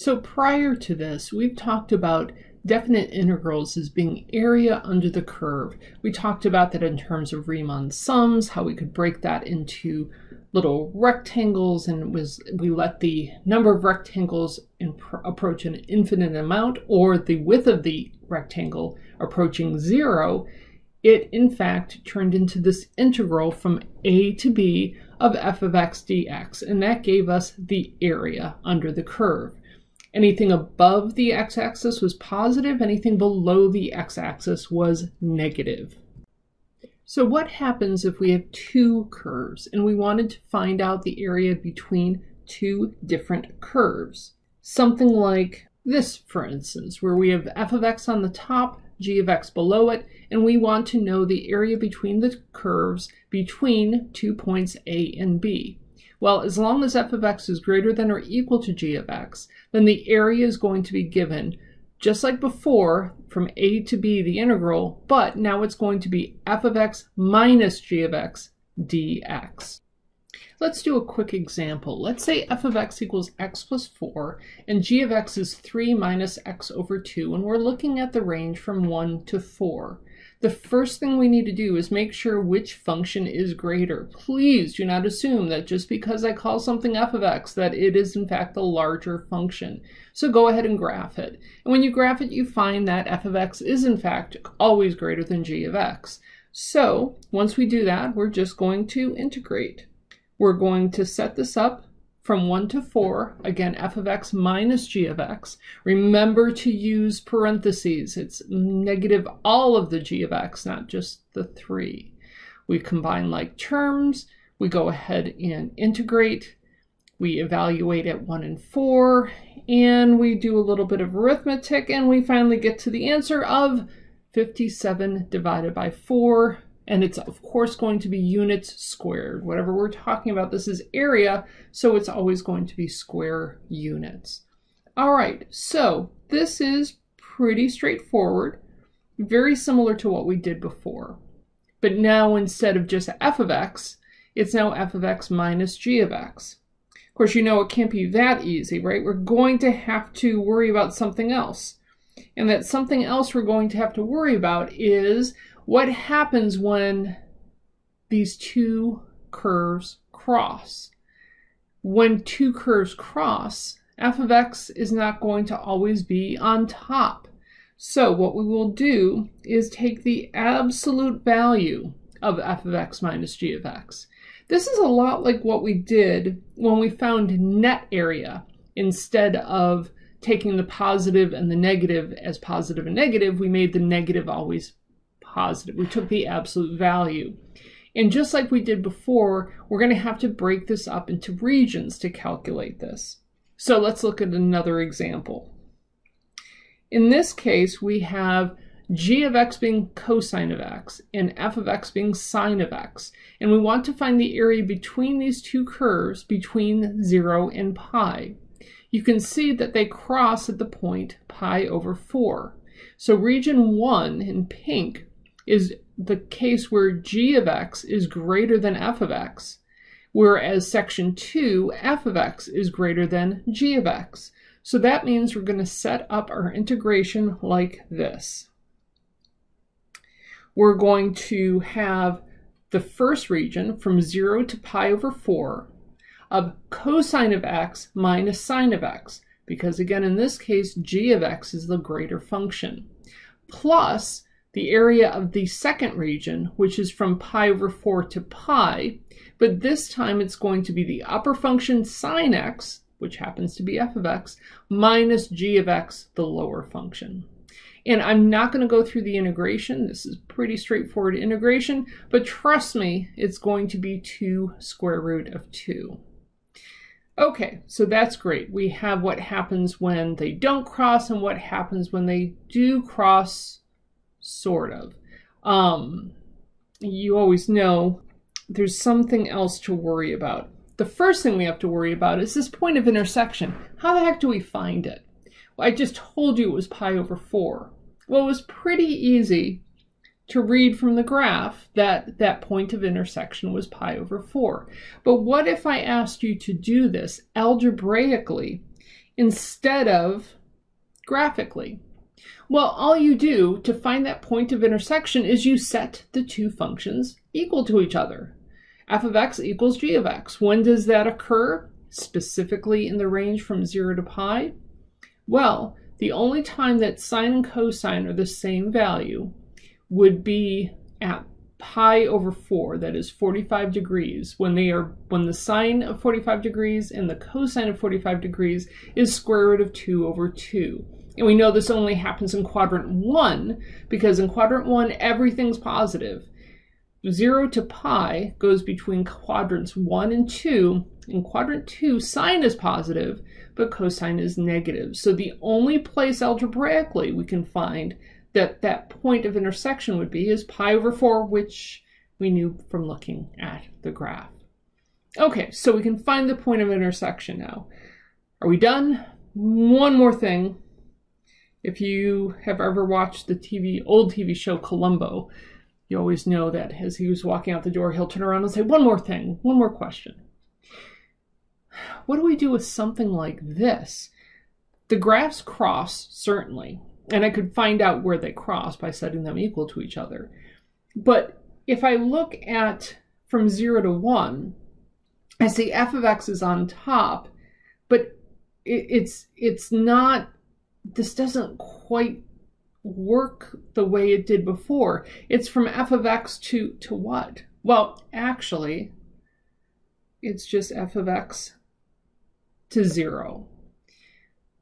So prior to this, we've talked about definite integrals as being area under the curve. We talked about that in terms of Riemann sums, how we could break that into little rectangles and was we let the number of rectangles approach an infinite amount or the width of the rectangle approaching zero, it in fact turned into this integral from a to b of f of x dx, and that gave us the area under the curve. Anything above the x-axis was positive, anything below the x-axis was negative. So what happens if we have two curves and we wanted to find out the area between two different curves? Something like this, for instance, where we have f of x on the top, g of x below it, and we want to know the area between the curves between two points a and b. Well, as long as f of x is greater than or equal to g of x, then the area is going to be given just like before from a to b the integral, but now it's going to be f of x minus g of x dx. Let's do a quick example. Let's say f of x equals x plus 4 and g of x is 3 minus x over 2 and we're looking at the range from 1 to 4 the first thing we need to do is make sure which function is greater. Please do not assume that just because I call something f of x that it is in fact the larger function. So go ahead and graph it. And when you graph it, you find that f of x is in fact always greater than g of x. So once we do that, we're just going to integrate. We're going to set this up from 1 to 4, again, f of x minus g of x. Remember to use parentheses. It's negative all of the g of x, not just the 3. We combine like terms. We go ahead and integrate. We evaluate at 1 and 4. And we do a little bit of arithmetic. And we finally get to the answer of 57 divided by 4 and it's of course going to be units squared. Whatever we're talking about, this is area, so it's always going to be square units. All right, so this is pretty straightforward, very similar to what we did before. But now instead of just f of x, it's now f of x minus g of x. Of course, you know it can't be that easy, right? We're going to have to worry about something else. And that something else we're going to have to worry about is what happens when these two curves cross? When two curves cross, f of x is not going to always be on top. So what we will do is take the absolute value of f of x minus g of x. This is a lot like what we did when we found net area instead of taking the positive and the negative as positive and negative, we made the negative always positive. We took the absolute value. And just like we did before, we're going to have to break this up into regions to calculate this. So let's look at another example. In this case, we have g of x being cosine of x and f of x being sine of x. And we want to find the area between these two curves between 0 and pi. You can see that they cross at the point pi over 4. So region 1 in pink is the case where g of x is greater than f of x, whereas section 2, f of x is greater than g of x. So that means we're going to set up our integration like this. We're going to have the first region from 0 to pi over 4 of cosine of x minus sine of x, because again, in this case, g of x is the greater function, plus the area of the second region, which is from pi over 4 to pi, but this time it's going to be the upper function sine x, which happens to be f of x, minus g of x, the lower function. And I'm not going to go through the integration. This is pretty straightforward integration, but trust me, it's going to be 2 square root of 2. Okay, so that's great. We have what happens when they don't cross and what happens when they do cross sort of. Um, you always know there's something else to worry about. The first thing we have to worry about is this point of intersection. How the heck do we find it? Well, I just told you it was pi over 4. Well, it was pretty easy to read from the graph that that point of intersection was pi over 4. But what if I asked you to do this algebraically instead of graphically? Well, all you do to find that point of intersection is you set the two functions equal to each other. f of x equals g of x. When does that occur? Specifically in the range from 0 to pi? Well, the only time that sine and cosine are the same value would be at pi over 4, that is 45 degrees, when they are when the sine of 45 degrees and the cosine of 45 degrees is square root of 2 over 2. And we know this only happens in quadrant 1 because in quadrant 1 everything's positive. 0 to pi goes between quadrants 1 and 2. In quadrant 2, sine is positive, but cosine is negative. So the only place algebraically we can find that that point of intersection would be is pi over 4, which we knew from looking at the graph. Okay, so we can find the point of intersection now. Are we done? One more thing. If you have ever watched the TV, old TV show Columbo, you always know that as he was walking out the door, he'll turn around and say, one more thing, one more question. What do we do with something like this? The graphs cross, certainly, and I could find out where they cross by setting them equal to each other. But if I look at from 0 to 1, I see f of x is on top, but it's it's not this doesn't quite work the way it did before. It's from f of x to to what? Well, actually, it's just f of x to 0.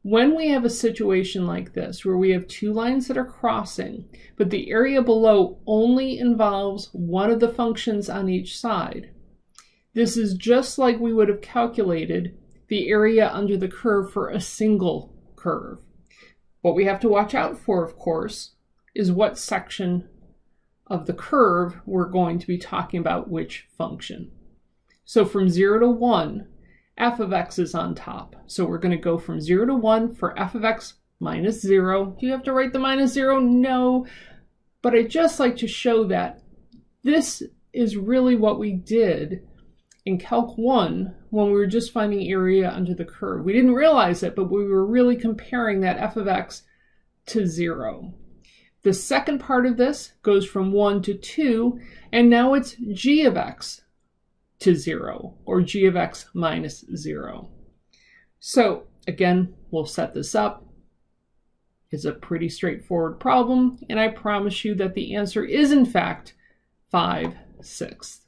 When we have a situation like this, where we have two lines that are crossing, but the area below only involves one of the functions on each side, this is just like we would have calculated the area under the curve for a single curve. What we have to watch out for, of course, is what section of the curve we're going to be talking about which function. So from 0 to 1, f of x is on top. So we're going to go from 0 to 1 for f of x minus 0. Do you have to write the minus 0? No. But I just like to show that this is really what we did in Calc 1 when we were just finding area under the curve. We didn't realize it, but we were really comparing that f of x to 0. The second part of this goes from 1 to 2, and now it's g of x to 0, or g of x minus 0. So again, we'll set this up. It's a pretty straightforward problem, and I promise you that the answer is in fact 5 sixths.